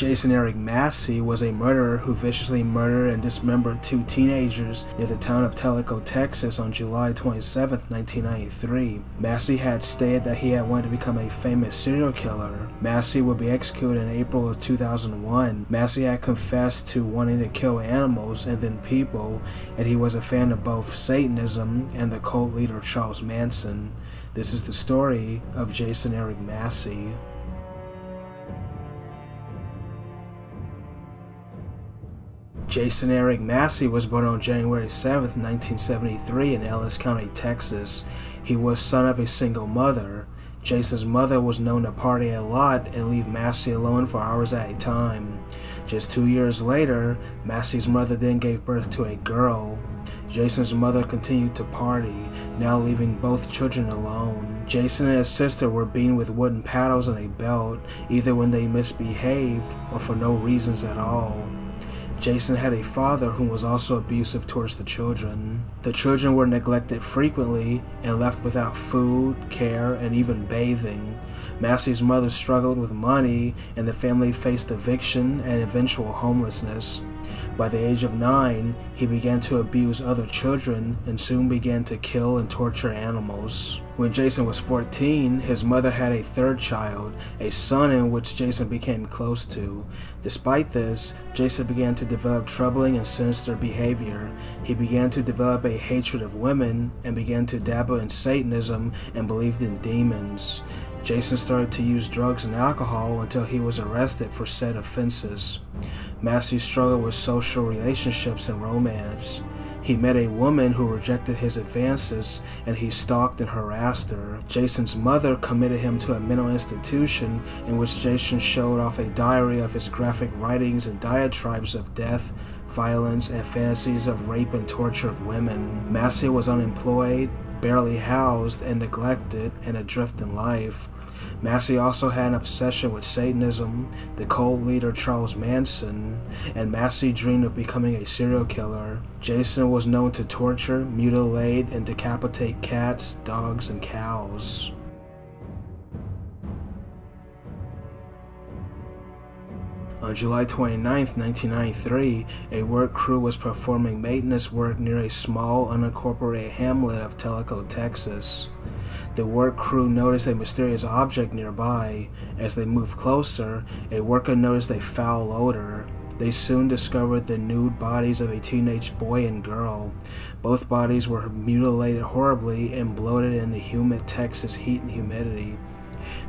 Jason Eric Massey was a murderer who viciously murdered and dismembered two teenagers near the town of Telico, Texas on July 27, 1993. Massey had stated that he had wanted to become a famous serial killer. Massey would be executed in April of 2001. Massey had confessed to wanting to kill animals and then people, and he was a fan of both Satanism and the cult leader Charles Manson. This is the story of Jason Eric Massey. Jason Eric Massey was born on January 7, 1973 in Ellis County, Texas. He was son of a single mother. Jason's mother was known to party a lot and leave Massey alone for hours at a time. Just two years later, Massey's mother then gave birth to a girl. Jason's mother continued to party, now leaving both children alone. Jason and his sister were beaten with wooden paddles and a belt, either when they misbehaved or for no reasons at all. Jason had a father who was also abusive towards the children. The children were neglected frequently and left without food, care, and even bathing. Massey's mother struggled with money, and the family faced eviction and eventual homelessness. By the age of nine, he began to abuse other children and soon began to kill and torture animals. When Jason was 14, his mother had a third child, a son in which Jason became close to. Despite this, Jason began to develop troubling and sinister behavior. He began to develop a hatred of women and began to dabble in Satanism and believed in demons. Jason started to use drugs and alcohol until he was arrested for said offenses. Massey struggled with social relationships and romance. He met a woman who rejected his advances and he stalked and harassed her. Jason's mother committed him to a mental institution in which Jason showed off a diary of his graphic writings and diatribes of death, violence, and fantasies of rape and torture of women. Massey was unemployed, barely housed, and neglected and adrift in life. Massey also had an obsession with Satanism, the cult leader Charles Manson, and Massey dreamed of becoming a serial killer. Jason was known to torture, mutilate, and decapitate cats, dogs, and cows. On July 29, 1993, a work crew was performing maintenance work near a small, unincorporated hamlet of Telico, Texas. The work crew noticed a mysterious object nearby. As they moved closer, a worker noticed a foul odor. They soon discovered the nude bodies of a teenage boy and girl. Both bodies were mutilated horribly and bloated in the humid Texas heat and humidity.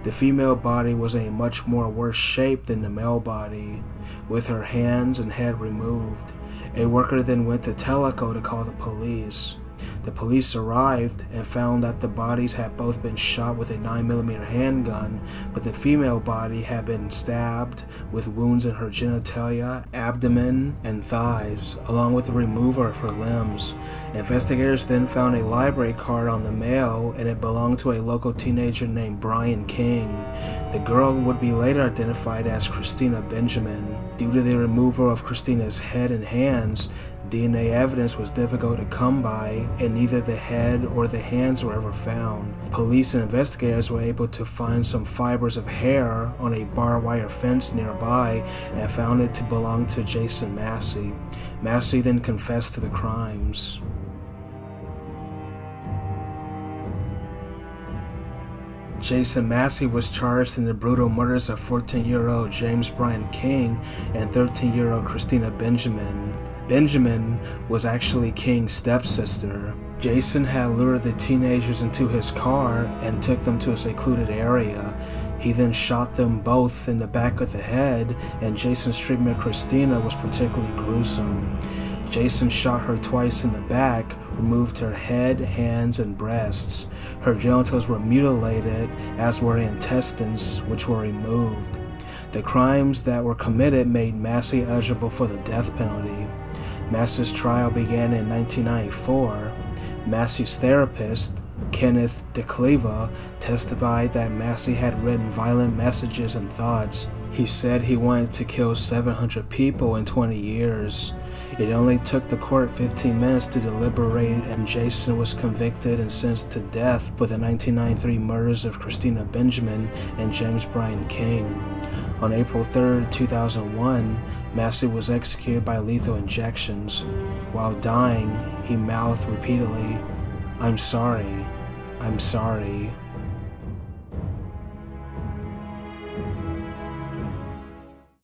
The female body was a much more worse shape than the male body, with her hands and head removed. A worker then went to Telico to call the police. The police arrived and found that the bodies had both been shot with a 9mm handgun, but the female body had been stabbed with wounds in her genitalia, abdomen, and thighs, along with the removal of her limbs. Investigators then found a library card on the male, and it belonged to a local teenager named Brian King. The girl would be later identified as Christina Benjamin. Due to the removal of Christina's head and hands, DNA evidence was difficult to come by, and neither the head or the hands were ever found. Police and investigators were able to find some fibers of hair on a barbed wire fence nearby and found it to belong to Jason Massey. Massey then confessed to the crimes. Jason Massey was charged in the brutal murders of 14 year old James Brian King and 13 year old Christina Benjamin. Benjamin was actually King's stepsister. Jason had lured the teenagers into his car and took them to a secluded area. He then shot them both in the back of the head, and Jason's treatment of Christina was particularly gruesome. Jason shot her twice in the back, removed her head, hands, and breasts. Her genitals were mutilated, as were her intestines, which were removed. The crimes that were committed made Massey eligible for the death penalty. Massey's trial began in 1994. Massey's therapist, Kenneth Dekleva, testified that Massey had written violent messages and thoughts. He said he wanted to kill 700 people in 20 years. It only took the court 15 minutes to deliberate, and Jason was convicted and sentenced to death for the 1993 murders of Christina Benjamin and James Brian King. On April 3, 2001, Massey was executed by lethal injections. While dying, he mouthed repeatedly, I'm sorry, I'm sorry.